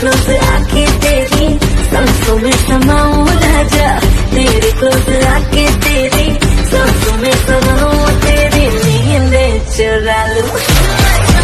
Close आके तेरी। सांसों में समाओ राजा। तेरे क्लोज आके तेरी। सांसों में समाओ तेरी नींद चुरा लूँ।